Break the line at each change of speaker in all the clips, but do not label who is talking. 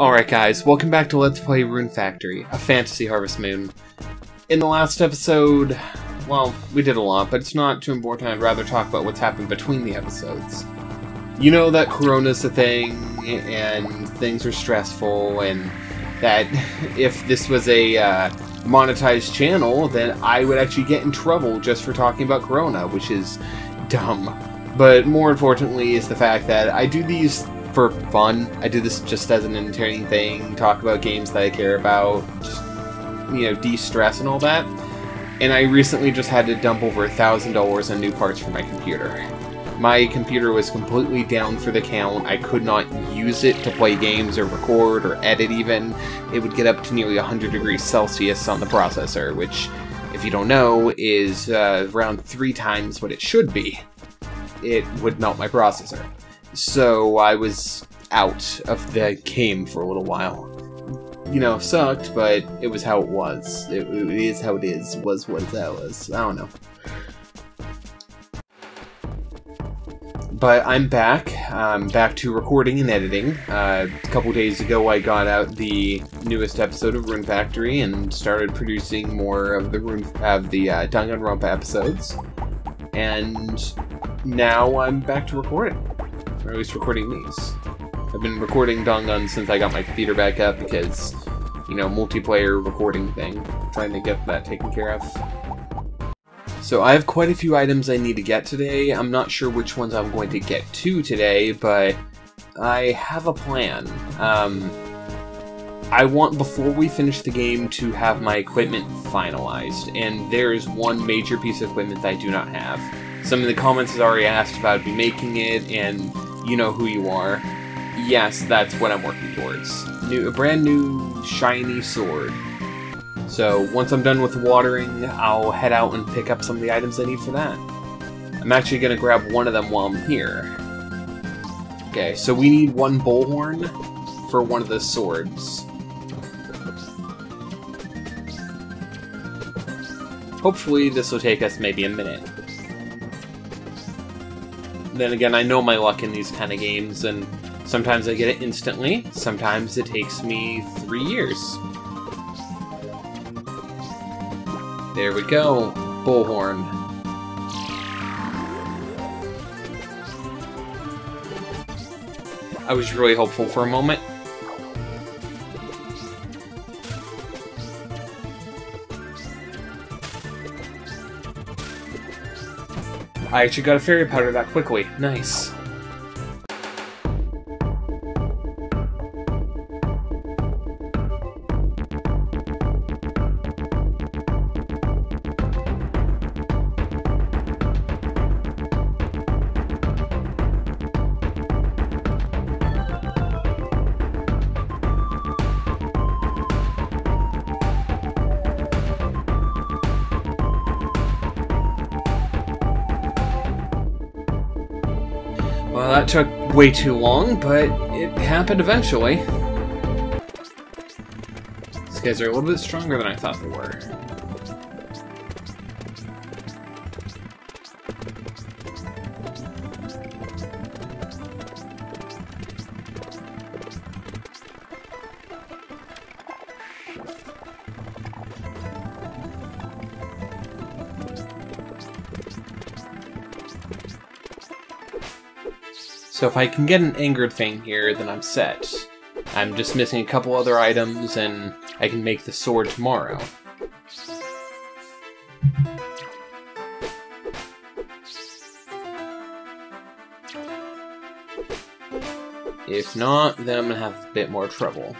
Alright guys, welcome back to Let's Play Rune Factory, a fantasy Harvest Moon. In the last episode, well, we did a lot, but it's not too important, I'd rather talk about what's happened between the episodes. You know that Corona's a thing, and things are stressful, and that if this was a uh, monetized channel, then I would actually get in trouble just for talking about Corona, which is dumb. But more importantly is the fact that I do these for fun. I do this just as an entertaining thing, talk about games that I care about, just, you know, de-stress and all that. And I recently just had to dump over a thousand dollars on new parts for my computer. My computer was completely down for the count. I could not use it to play games or record or edit even. It would get up to nearly 100 degrees Celsius on the processor, which, if you don't know, is uh, around three times what it should be. It would melt my processor so I was out of the game for a little while. You know, sucked, but it was how it was. It, it is how it is, was what that was. I don't know. But I'm back. I'm back to recording and editing. Uh, a couple days ago, I got out the newest episode of Rune Factory and started producing more of the Rune of the uh, Danganronpa episodes. And now I'm back to recording or at least recording these. I've been recording Dangan since I got my computer back up because, you know, multiplayer recording thing. trying to get that taken care of. So I have quite a few items I need to get today. I'm not sure which ones I'm going to get to today, but I have a plan. Um, I want, before we finish the game, to have my equipment finalized, and there is one major piece of equipment that I do not have. Some of the comments has already asked would be making it, and you know who you are. Yes, that's what I'm working towards. New, a brand new shiny sword. So once I'm done with watering, I'll head out and pick up some of the items I need for that. I'm actually going to grab one of them while I'm here. Okay, so we need one bullhorn for one of the swords. Hopefully this will take us maybe a minute then again, I know my luck in these kind of games, and sometimes I get it instantly, sometimes it takes me three years. There we go, Bullhorn. I was really hopeful for a moment. I actually got a fairy powder that quickly. Nice. That took way too long, but it happened eventually. These guys are a little bit stronger than I thought they were. So if I can get an Angered Fang here, then I'm set. I'm just missing a couple other items, and I can make the sword tomorrow. If not, then I'm gonna have a bit more trouble.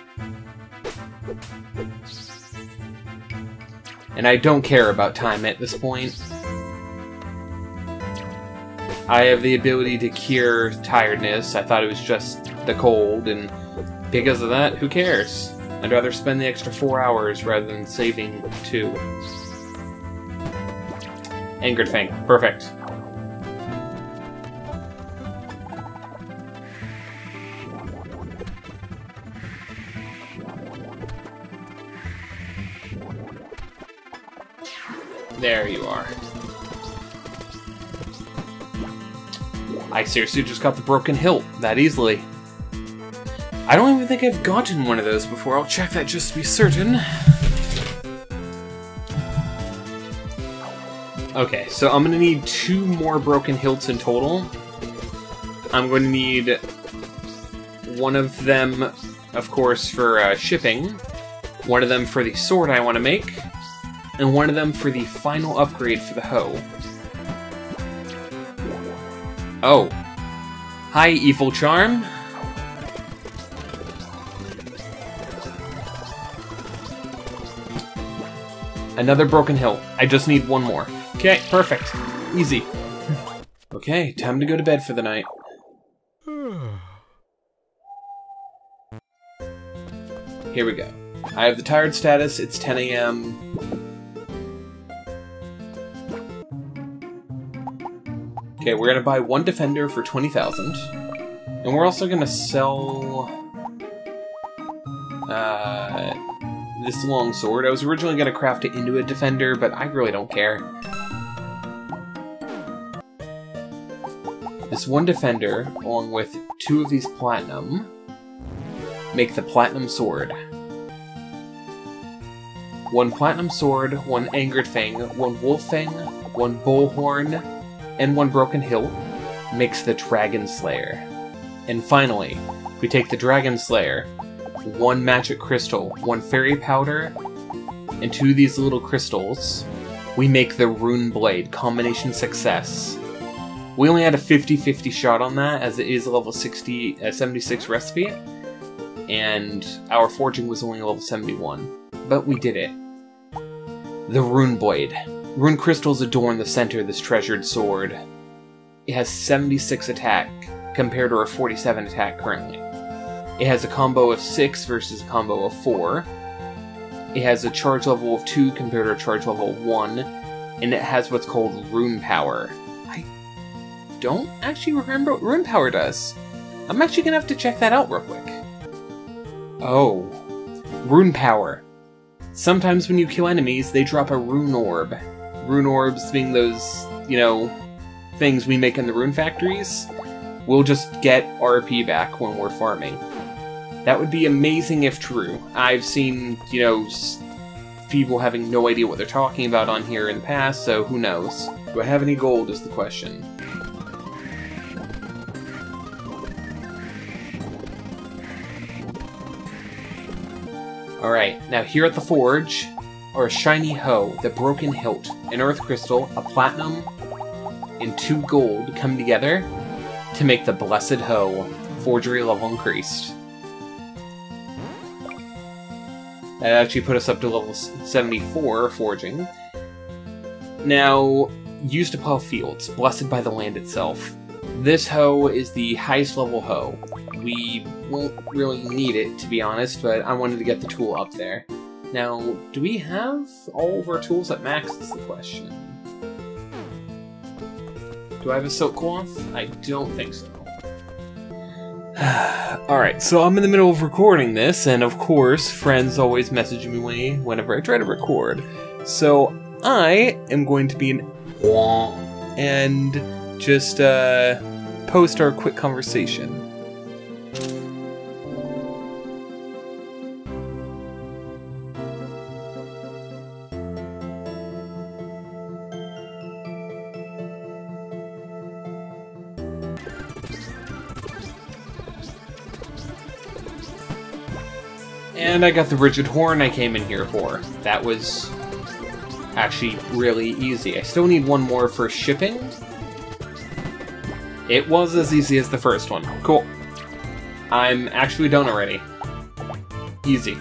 And I don't care about time at this point. I have the ability to cure tiredness. I thought it was just the cold, and because of that, who cares? I'd rather spend the extra four hours rather than saving two. Angered Fang. Perfect. There you are. I seriously just got the broken hilt that easily. I don't even think I've gotten one of those before. I'll check that just to be certain. Okay, so I'm gonna need two more broken hilts in total. I'm going to need one of them, of course, for uh, shipping, one of them for the sword I want to make, and one of them for the final upgrade for the hoe. Oh. Hi, Evil Charm. Another broken hilt. I just need one more. Okay, perfect. Easy. Okay, time to go to bed for the night. Here we go. I have the tired status, it's 10 a.m. Okay, we're gonna buy one defender for 20,000. And we're also gonna sell... Uh, this long sword. I was originally gonna craft it into a defender, but I really don't care. This one defender, along with two of these platinum, make the platinum sword. One platinum sword, one angered fang, one wolf fang, one bullhorn, and one broken hilt makes the dragon slayer. And finally, we take the dragon slayer, one magic crystal, one fairy powder, and two of these little crystals, we make the rune blade combination success. We only had a 50-50 shot on that as it is a level 60 uh, 76 recipe and our forging was only level 71. But we did it. The Rune Blade. Rune crystals adorn the center of this treasured sword. It has 76 attack, compared to our 47 attack currently. It has a combo of 6 versus a combo of 4. It has a charge level of 2 compared to a charge level of 1. And it has what's called Rune Power. I don't actually remember what Rune Power does. I'm actually gonna have to check that out real quick. Oh. Rune power. Sometimes when you kill enemies, they drop a rune orb. Rune orbs being those, you know, things we make in the rune factories. We'll just get RP back when we're farming. That would be amazing if true. I've seen, you know, people having no idea what they're talking about on here in the past, so who knows. Do I have any gold is the question. Alright, now here at the forge are a shiny hoe, the broken hilt, an earth crystal, a platinum, and two gold come together to make the blessed hoe, forgery level increased. That actually put us up to level 74 forging. Now, used to plow fields, blessed by the land itself. This hoe is the highest level hoe. We won't really need it, to be honest, but I wanted to get the tool up there. Now, do we have all of our tools at max is the question. Do I have a silk cloth? I don't think so. Alright, so I'm in the middle of recording this, and of course, friends always message me whenever I try to record. So I am going to be an and just uh, post our quick conversation. And I got the rigid horn I came in here for. That was actually really easy. I still need one more for shipping. It was as easy as the first one. Cool. I'm actually done already. Easy.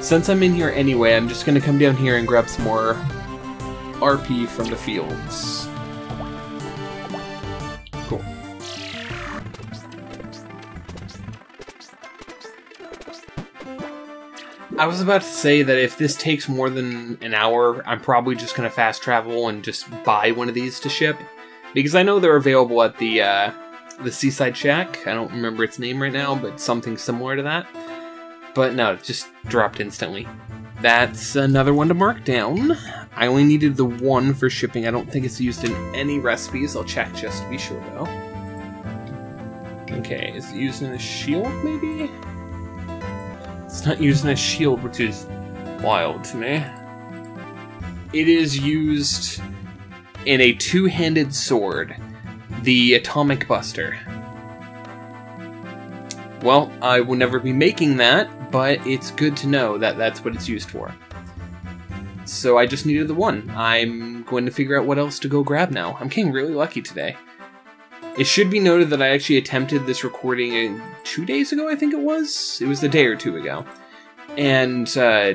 Since I'm in here anyway, I'm just gonna come down here and grab some more RP from the fields. I was about to say that if this takes more than an hour, I'm probably just going to fast travel and just buy one of these to ship. Because I know they're available at the, uh, the Seaside Shack. I don't remember its name right now, but something similar to that. But no, it just dropped instantly. That's another one to mark down. I only needed the one for shipping. I don't think it's used in any recipes. I'll check just to be sure, though. Okay, is it used in a shield, maybe? It's not using a shield, which is wild to me. It is used in a two-handed sword, the Atomic Buster. Well, I will never be making that, but it's good to know that that's what it's used for. So I just needed the one. I'm going to figure out what else to go grab now. I'm getting really lucky today. It should be noted that I actually attempted this recording two days ago, I think it was? It was a day or two ago. And uh,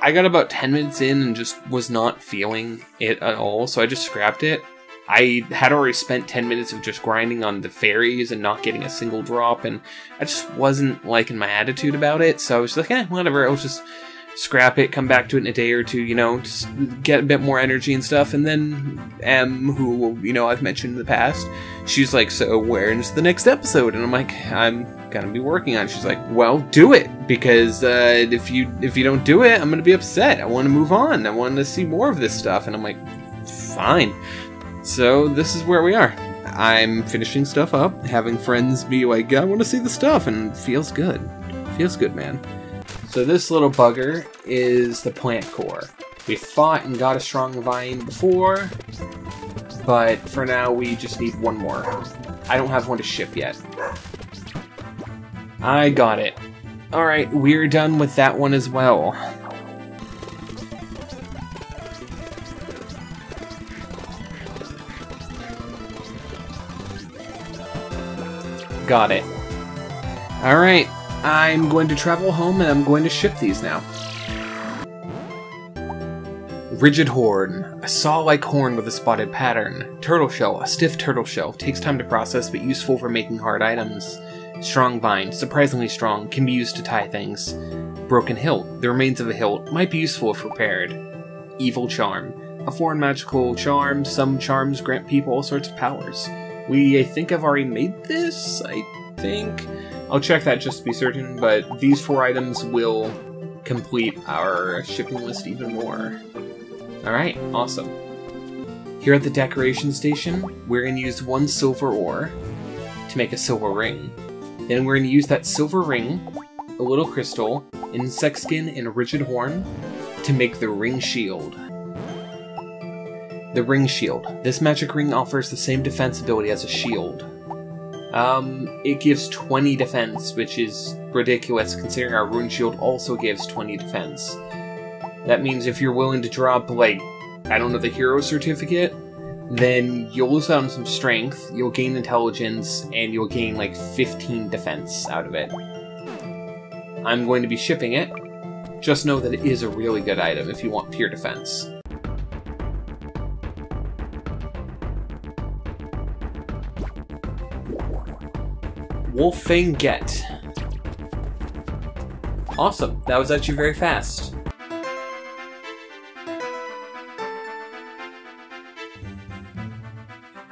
I got about 10 minutes in and just was not feeling it at all, so I just scrapped it. I had already spent 10 minutes of just grinding on the fairies and not getting a single drop, and I just wasn't liking my attitude about it, so I was like, eh, whatever, I'll just scrap it, come back to it in a day or two, you know, just get a bit more energy and stuff. And then M, who, you know, I've mentioned in the past, she's like, So where's the next episode? And I'm like, I'm gonna be working on it. She's like, Well, do it. Because uh, if you if you don't do it, I'm gonna be upset. I wanna move on. I wanna see more of this stuff. And I'm like, Fine. So this is where we are. I'm finishing stuff up, having friends be like, I want to see the stuff, and feels good. Feels good, man. So this little bugger is the plant core. We fought and got a strong vine before, but for now we just need one more. I don't have one to ship yet. I got it. Alright, we're done with that one as well. Got it. Alright, I'm going to travel home and I'm going to ship these now. Rigid horn. A saw-like horn with a spotted pattern. Turtle shell. A stiff turtle shell. Takes time to process but useful for making hard items. Strong vine. Surprisingly strong. Can be used to tie things. Broken hilt. The remains of a hilt. Might be useful if repaired. Evil charm. A foreign magical charm. Some charms grant people all sorts of powers. We, I think I've already made this? I think... I'll check that just to be certain, but these four items will complete our shipping list even more. Alright, awesome. Here at the decoration station, we're going to use one silver ore to make a silver ring. Then we're going to use that silver ring, a little crystal, insect skin, and rigid horn to make the ring shield. The ring shield. This magic ring offers the same defense ability as a shield, um, it gives 20 defense, which is ridiculous considering our rune shield also gives 20 defense. That means if you're willing to drop, like, I don't know, the hero certificate, then you'll lose out on some strength, you'll gain intelligence, and you'll gain like 15 defense out of it. I'm going to be shipping it. Just know that it is a really good item if you want pure defense. Wolffang Get. Awesome. That was actually very fast.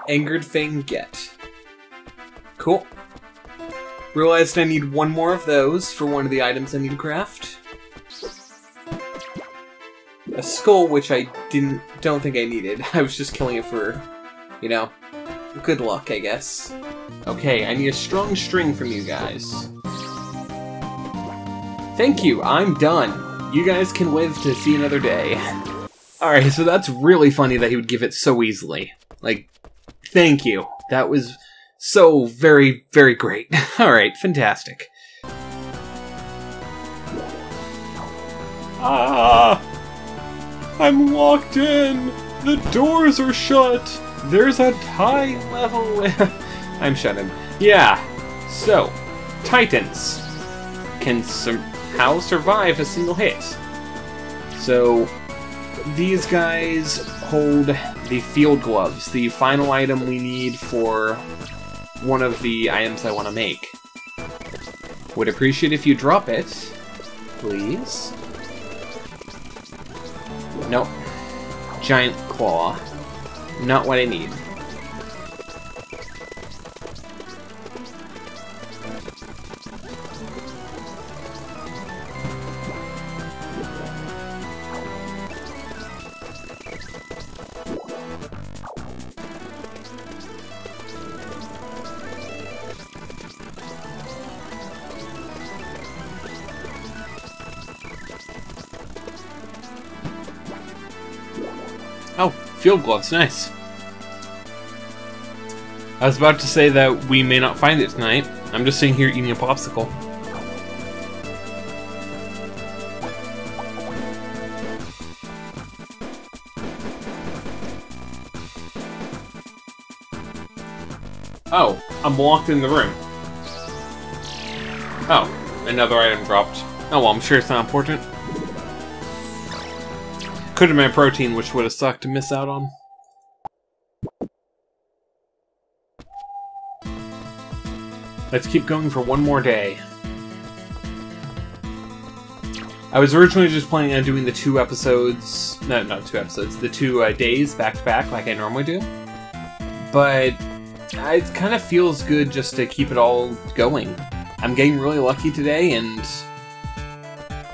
Angered Fang Get. Cool. Realized I need one more of those for one of the items I need to craft. A skull, which I didn't, don't think I needed. I was just killing it for, you know, good luck, I guess. Okay, I need a strong string from you guys. Thank you, I'm done. You guys can live to see another day. Alright, so that's really funny that he would give it so easily. Like, thank you. That was so very, very great. Alright, fantastic. Ah! I'm locked in! The doors are shut! There's a high level... I'm shutting. Yeah. So, Titans can somehow survive a single hit. So, these guys hold the field gloves, the final item we need for one of the items I want to make. Would appreciate if you drop it, please. Nope. Giant claw. Not what I need. Field gloves, nice. I was about to say that we may not find it tonight. I'm just sitting here eating a popsicle. Oh, I'm locked in the room. Oh, another item dropped. Oh well, I'm sure it's not important. Could have been protein, which would have sucked to miss out on. Let's keep going for one more day. I was originally just planning on doing the two episodes, no, not two episodes, the two uh, days back to back like I normally do. But it kind of feels good just to keep it all going. I'm getting really lucky today, and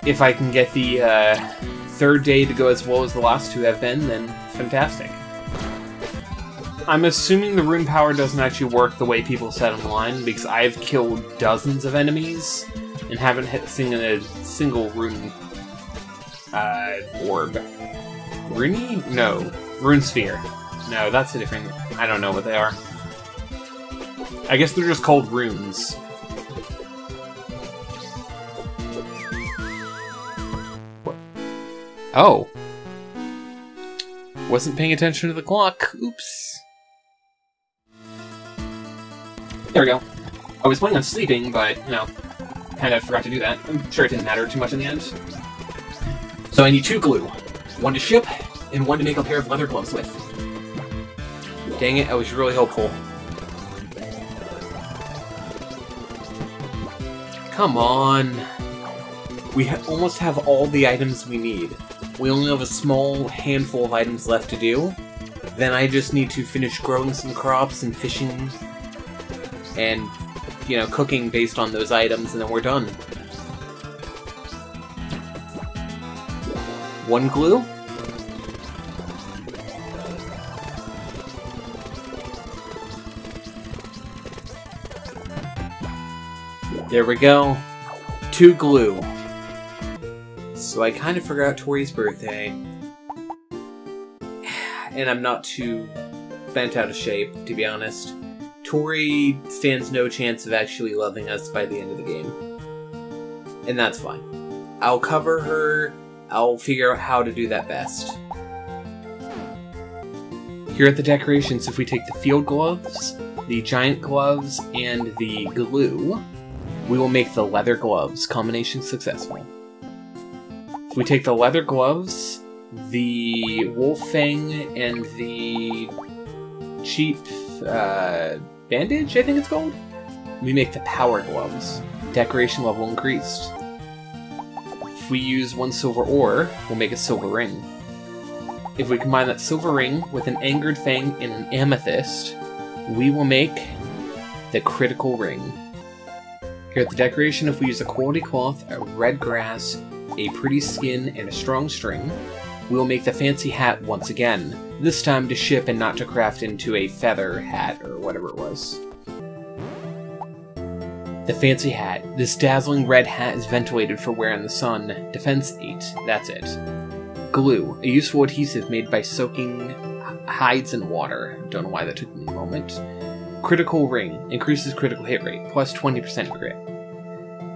if I can get the uh, third day to go as well as the last two have been, then fantastic. I'm assuming the rune power doesn't actually work the way people said online, because I've killed dozens of enemies and haven't hit seen a single rune uh, orb. Rune? No. Rune sphere. No, that's a different... I don't know what they are. I guess they're just called runes. Oh. Wasn't paying attention to the clock. Oops. There we go. I was planning on sleeping, but, you know, kind of forgot to do that. I'm sure it didn't matter too much in the end. So I need two glue. One to ship, and one to make a pair of leather gloves with. Dang it, I was really hopeful. Come on. We ha almost have all the items we need. We only have a small handful of items left to do. Then I just need to finish growing some crops and fishing and, you know, cooking based on those items, and then we're done. One glue? There we go. Two glue. So I kind of forgot Tori's birthday. And I'm not too bent out of shape, to be honest. Tori stands no chance of actually loving us by the end of the game. And that's fine. I'll cover her, I'll figure out how to do that best. Here at the decorations, if we take the field gloves, the giant gloves, and the glue, we will make the leather gloves combination successful. We take the leather gloves, the wolf fang, and the cheap uh, bandage, I think it's called, we make the power gloves. Decoration level increased. If we use one silver ore, we'll make a silver ring. If we combine that silver ring with an angered fang and an amethyst, we will make the critical ring. Here at the decoration, if we use a quality cloth, a red grass, a pretty skin, and a strong string, we will make the fancy hat once again, this time to ship and not to craft into a feather hat or whatever it was. The fancy hat. This dazzling red hat is ventilated for wear in the sun. Defense 8. That's it. Glue. A useful adhesive made by soaking hides in water. Don't know why that took me a moment. Critical ring. Increases critical hit rate. Plus 20% crit.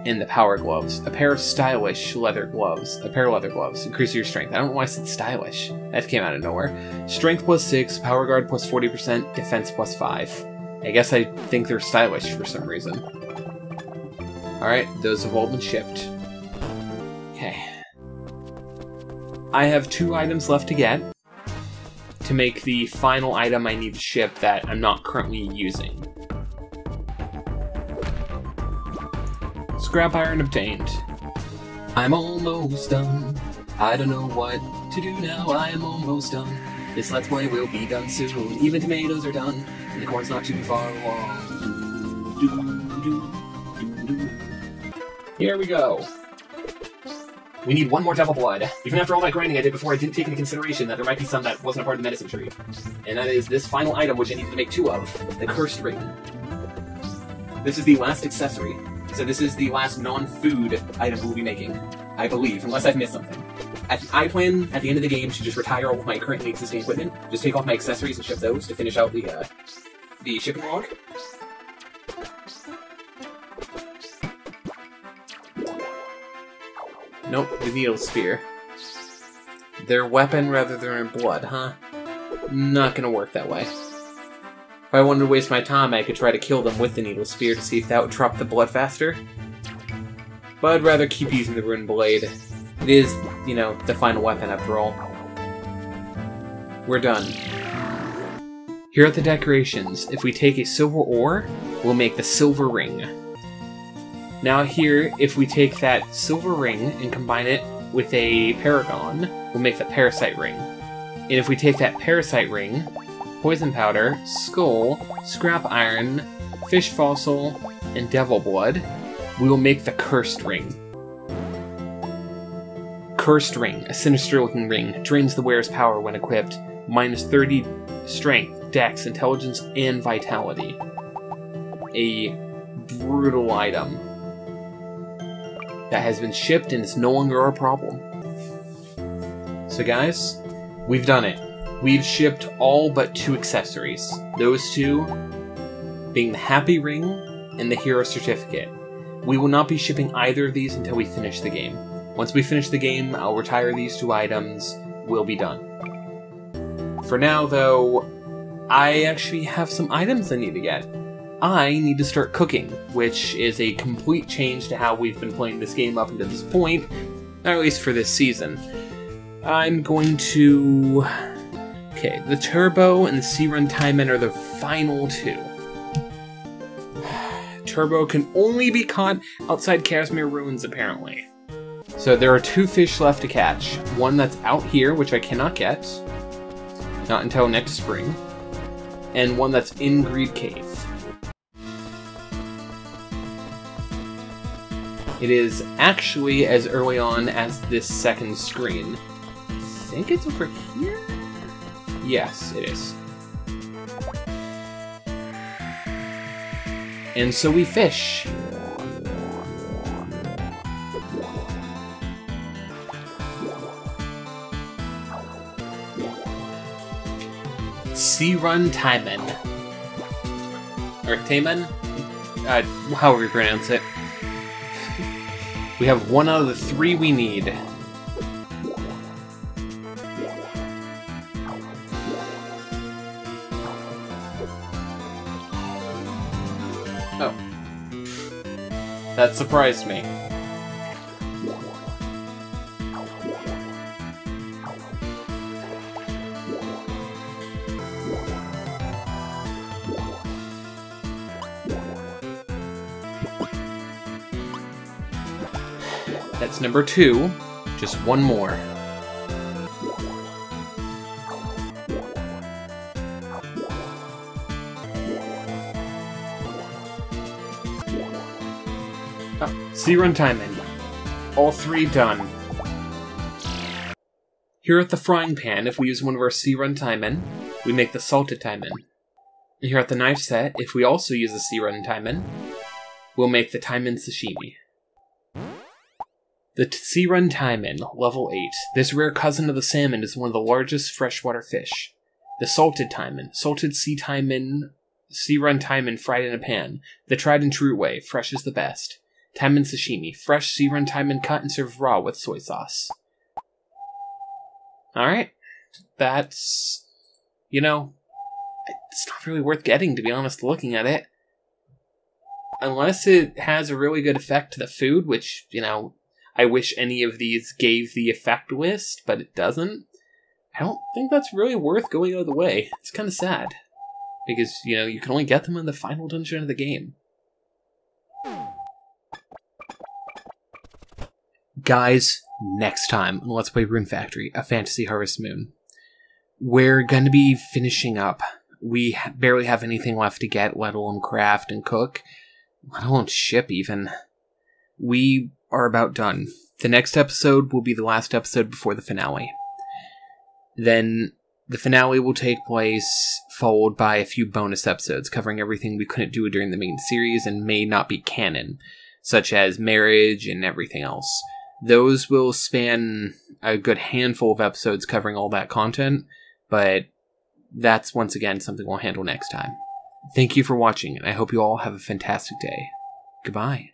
And the power gloves. A pair of stylish leather gloves. A pair of leather gloves. Increase your strength. I don't know why I said stylish. That came out of nowhere. Strength plus 6. Power guard plus 40%. Defense plus 5. I guess I think they're stylish for some reason. Alright, those have all been shipped. Okay. I have two items left to get to make the final item I need to ship that I'm not currently using. Scrap iron obtained. I'm almost done. I don't know what to do now. I am almost done. This let's play will be done soon. Even tomatoes are done, and the corn's not too far along. Do, do, do, do, do. Here we go. We need one more devil blood. Even after all that grinding I did before, I didn't take into consideration that there might be some that wasn't a part of the medicine tree. And that is this final item, which I needed to make two of, the cursed ring. This is the last accessory. So this is the last non-food item we'll be making. I believe, unless I've missed something.
at, I plan at the end of the game to just retire all of my currently existing equipment, just take off my accessories and ship those to finish out the uh, the shipping log.
Nope, the needle spear. Their weapon rather than blood, huh? Not gonna work that way. If I wanted to waste my time, I could try to kill them with the needle spear to see if that would drop the blood faster. But I'd rather keep using the rune blade. It is, you know, the final weapon after all. We're done. Here are the decorations. If we take a silver ore, we'll make the silver ring. Now here, if we take that silver ring and combine it with a paragon, we'll make the parasite ring. And if we take that parasite ring, poison powder, skull, scrap iron, fish fossil, and devil blood, we will make the cursed ring. Cursed ring, a sinister looking ring, drains the wearer's power when equipped, minus 30 strength, dex, intelligence, and vitality. A brutal item that has been shipped and is no longer our problem. So, guys, we've done it. We've shipped all but two accessories. Those two being the Happy Ring and the Hero Certificate. We will not be shipping either of these until we finish the game. Once we finish the game, I'll retire these two items. We'll be done. For now, though, I actually have some items I need to get. I need to start cooking, which is a complete change to how we've been playing this game up until this point, or at least for this season. I'm going to. Okay, the Turbo and the Sea Run Tiemen are the final two. Turbo can only be caught outside Casimir Ruins, apparently. So there are two fish left to catch. One that's out here, which I cannot get. Not until next spring. And one that's in Greed Cave. It is actually as early on as this second screen. I think it's over here? Yes, it is. And so we fish. Sea Run Tiemen. Or Taimen? Uh, however you pronounce it. We have one out of the three we need. That surprised me. That's number two. Just one more. Oh, Sea Run Tiemen. All three done. Here at the frying pan, if we use one of our Sea Run Tiemen, we make the salted tiemen. Here at the knife set, if we also use the Sea Run Tiemen, we'll make the tiemen sashimi. The Sea Run Tiemen, level 8. This rare cousin of the salmon is one of the largest freshwater fish. The Salted Tiemen, salted sea tiemen, sea run tiemen fried in a pan. The tried and true way, fresh is the best. Tiemen sashimi, fresh sea run tiemen cut and served raw with soy sauce. Alright. That's. You know, it's not really worth getting, to be honest, looking at it. Unless it has a really good effect to the food, which, you know, I wish any of these gave the effect list, but it doesn't. I don't think that's really worth going out of the way. It's kind of sad. Because, you know, you can only get them in the final dungeon of the game. Guys, next time on Let's Play Rune Factory, a Fantasy Harvest Moon, we're going to be finishing up. We barely have anything left to get, let alone craft and cook, let alone ship even. We are about done. The next episode will be the last episode before the finale. Then the finale will take place, followed by a few bonus episodes covering everything we couldn't do during the main series and may not be canon, such as marriage and everything else. Those will span a good handful of episodes covering all that content, but that's once again something we'll handle next time. Thank you for watching, and I hope you all have a fantastic day. Goodbye.